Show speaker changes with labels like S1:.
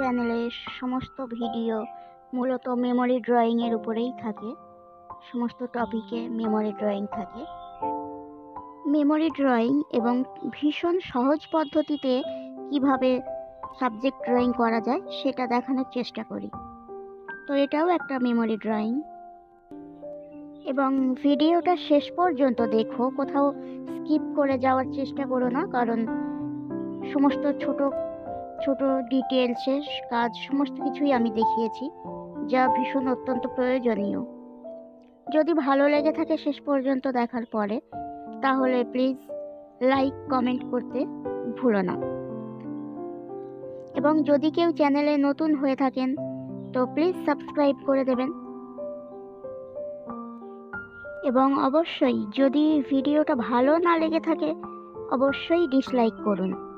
S1: চ্যানেলের সমস্ত ভিডিও মূলত মেমোরি ড্রয়িংয়ের উপরেই থাকে। সমস্ত টপিকে মেমোরি ড্রয়িং থাকে। মেমোরি ড্রয়িং এবং ভীষণ সহজ পদ্ধতিতে কীভাবে সাবজেক্ট ড্রয়িং করা যায় সেটা দেখানোর চেষ্টা করি। তো এটাও একটা মেমোরি ড্রয়িং এবং ভিডিওটা শেষ পর্যন্ত দেখো, কোথাও স্কিপ করে যাওয়ার চেষ্টা করো না, কারণ সমস্ত ছোট ছোট ডিটেলসের কাজ, সমস্ত কিছুই আমি দেখিয়েছি, যা ভীষণ অত্যন্ত প্রয়োজনীয়। যদি ভালো লেগে থাকে শেষ পর্যন্ত দেখার পরে, তাহলে প্লিজ লাইক, কমেন্ট করতে ভুলো না। এবং যদি কেউ চ্যানেলে নতুন হয়ে থাকেন, তো প্লিজ সাবস্ক্রাইব করে দেবেন। এবং অবশ্যই যদি ভিডিওটা ভালো না লেগে থাকে, অবশ্যই ডিসলাইক করুন।